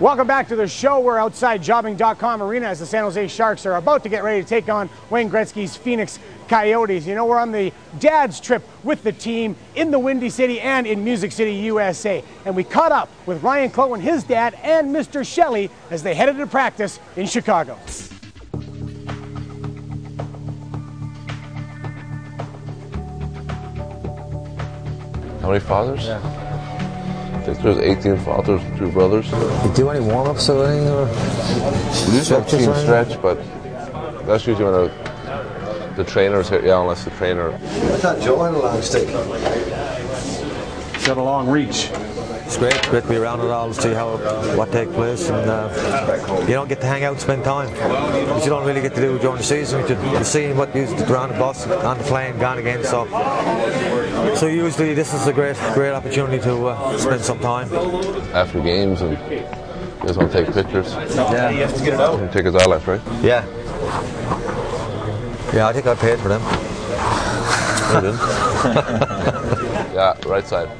Welcome back to the show. We're outside Jobing.com arena as the San Jose Sharks are about to get ready to take on Wayne Gretzky's Phoenix Coyotes. You know, we're on the dad's trip with the team in the Windy City and in Music City, USA. And we caught up with Ryane Clowe and his dad and Mr. Shelley as they headed to practice in Chicago. How many fathers? Yeah. I think there's 18 fathers, two brothers. You do any warm ups or anything? Or We used to have Stretches team or stretch, but that's usually when the, the trainer's here. Yeah, unless the trainer. I thought Joe had a long stick. He's got a long reach. It's great, great to be around it all, to see how what takes place, and uh, you don't get to hang out and spend time, which you don't really get to do during the season. You're you're seeing what you around the bus, on the plane, gone again. So, so usually this is a great, great opportunity to uh, spend some time. after games and you guys want to take pictures. Yeah, You have to get it can take his eye left, right? yeah, yeah. I think I paid for them. Yeah, right side.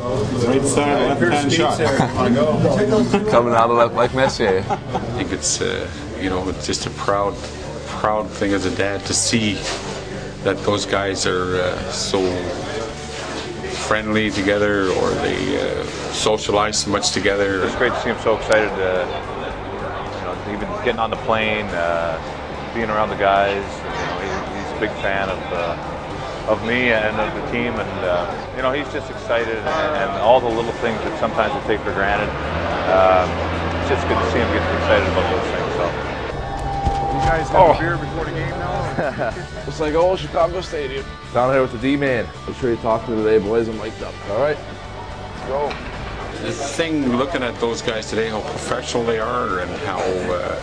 Right side, left hand shot. Coming out of left like Messier. I think it's uh, you know it's just a proud proud thing as a dad to see that those guys are uh, so friendly together or they uh, socialize so much together. It's great to see him so excited. Uh, you know, even getting on the plane, uh, being around the guys. You know, he, he's a big fan of uh, of me and of the team, and uh, you know, he's just excited and, and all the little things that sometimes we take for granted. Um, it's just good to see him get excited about those things. So. You guys have a beer before the game now? It's like old Chicago Stadium. Down here with the D-man. I'm sure you talked to me today, boys. I'm mic'd up. All right, let's go. The thing looking at those guys today, how professional they are and how uh,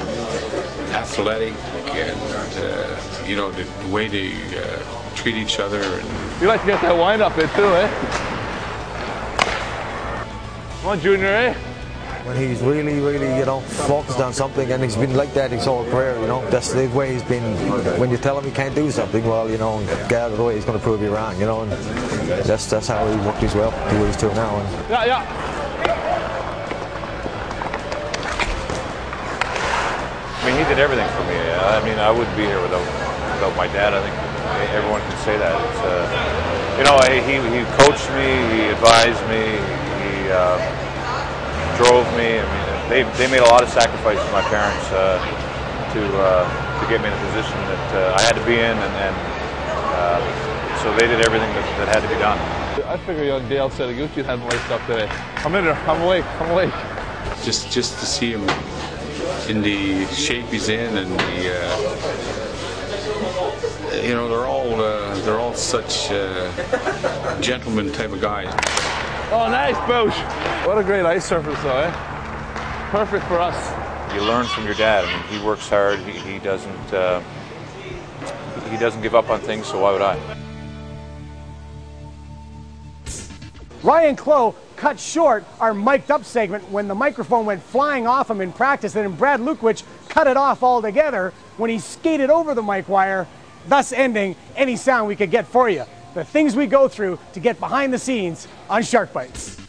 athletic and uh, you know the way they uh, treat each other and You like to get that wind up in too, eh? Come on, Junior, eh? When he's really, really, you know, focused on something, and he's been like that his whole career, you know. That's the way he's been. When you tell him he can't do something, well, you know, get out of the way, he's going to prove you wrong, you know. And that's that's how he worked his way up to where he's to now. And Yeah, yeah. I mean, he did everything for me. I mean, I wouldn't be here without without my dad. I think everyone can say that. It's, uh, you know, he, he coached me, he advised me, he uh, drove me. I mean, they, they made a lot of sacrifices, my parents, uh, to uh, to get me in a position that uh, I had to be in, and, and uh, so they did everything that, that had to be done. I figure young Dale Setoguchi hadn't waked up today. I'm in there. I'm awake. I'm awake. just just to see him in the shape he's in and the uh, you know they're all uh, they're all such uh, gentleman type of guys. Oh, nice, Boosh. What a great ice surface, though, eh? Perfect for us. You learn from your dad. I mean, he works hard. He, he doesn't uh, he doesn't give up on things. So why would I? Ryane Clowe cut short our mic'd up segment when the microphone went flying off him in practice, and then Brad Lukowich cut it off altogether when he skated over the mic wire, thus ending any sound we could get for you. The things we go through to get behind the scenes on Shark Bytes.